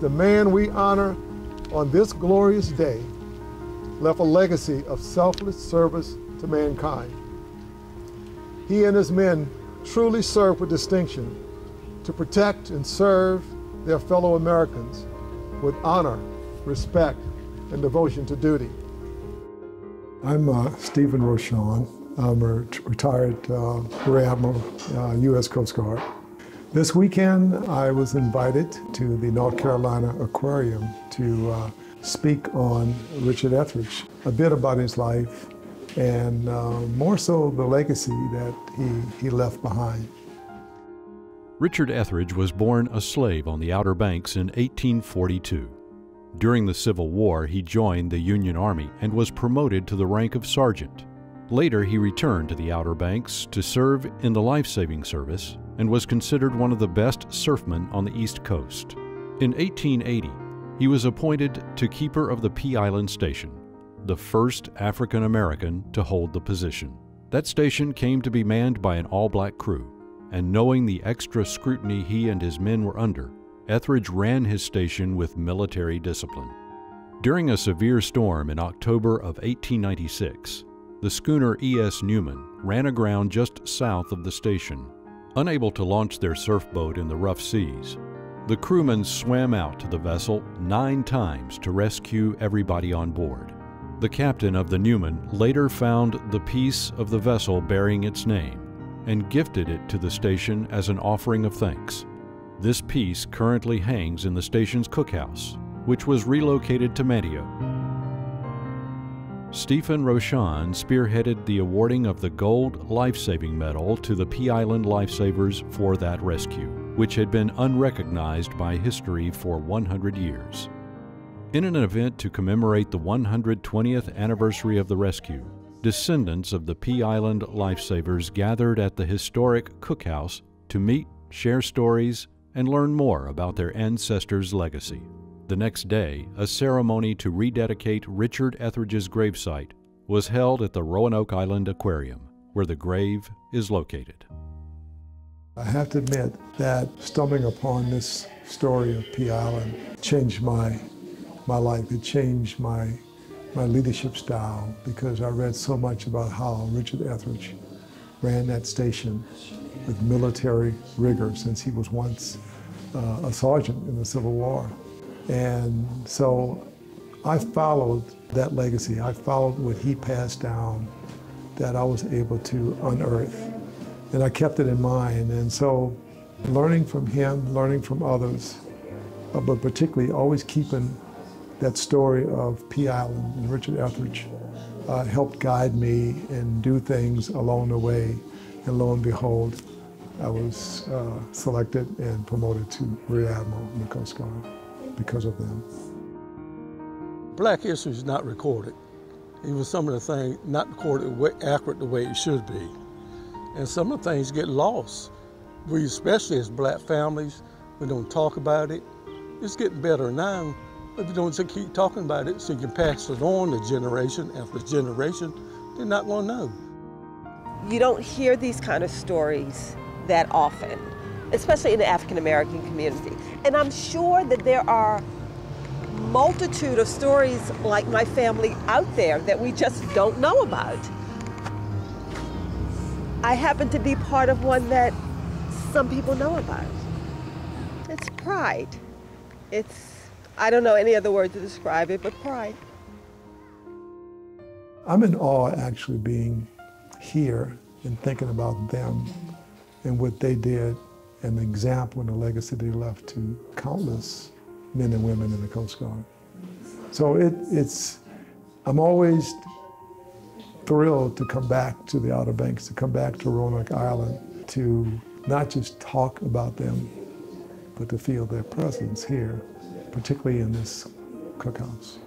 The man we honor on this glorious day left a legacy of selfless service to mankind. He and his men truly served with distinction to protect and serve their fellow Americans with honor, respect, and devotion to duty. I'm uh, Stephen Rochon. I'm a retired uh, Rear Admiral, uh, U.S. Coast Guard. This weekend, I was invited to the North Carolina Aquarium to uh, speak on Richard Etheridge, a bit about his life, and uh, more so the legacy that he, he left behind. Richard Etheridge was born a slave on the Outer Banks in 1842. During the Civil War, he joined the Union Army and was promoted to the rank of sergeant. Later, he returned to the Outer Banks to serve in the life saving service and was considered one of the best surfmen on the East Coast. In 1880, he was appointed to Keeper of the Pea Island Station, the first African American to hold the position. That station came to be manned by an all black crew, and knowing the extra scrutiny he and his men were under, Etheridge ran his station with military discipline. During a severe storm in October of 1896, the schooner E.S. Newman ran aground just south of the station. Unable to launch their surfboat in the rough seas, the crewmen swam out to the vessel nine times to rescue everybody on board. The captain of the Newman later found the piece of the vessel bearing its name and gifted it to the station as an offering of thanks. This piece currently hangs in the station's cookhouse, which was relocated to Manteo. Stephen Rochon spearheaded the awarding of the Gold Lifesaving Medal to the Pea Island Lifesavers for that rescue, which had been unrecognized by history for 100 years. In an event to commemorate the 120th anniversary of the rescue, descendants of the Pea Island Lifesavers gathered at the historic cookhouse to meet, share stories, and learn more about their ancestors' legacy. The next day, a ceremony to rededicate Richard Etheridge's gravesite was held at the Roanoke Island Aquarium, where the grave is located. I have to admit that stumbling upon this story of Pea Island changed my, my life. It changed my, my leadership style because I read so much about how Richard Etheridge ran that station with military rigor since he was once uh, a sergeant in the Civil War. And so I followed that legacy. I followed what he passed down that I was able to unearth. And I kept it in mind. And so learning from him, learning from others, uh, but particularly always keeping that story of Pea Island and Richard Etheridge uh, helped guide me and do things along the way. And lo and behold, I was uh, selected and promoted to Rear Admiral in the Coast Guard because of them. Black history is not recorded. Even some of the things not recorded way, accurate the way it should be. And some of the things get lost. We, especially as black families, we don't talk about it. It's getting better now, but you don't keep talking about it so you can pass it on to generation after generation. They're not going to know. You don't hear these kind of stories that often, especially in the African American community. And I'm sure that there are multitude of stories like my family out there that we just don't know about. I happen to be part of one that some people know about. It's pride. It's, I don't know any other word to describe it, but pride. I'm in awe actually being here and thinking about them and what they did the example and a legacy they left to countless men and women in the Coast Guard. So it, it's, I'm always thrilled to come back to the Outer Banks, to come back to Roanoke Island, to not just talk about them, but to feel their presence here, particularly in this cookhouse.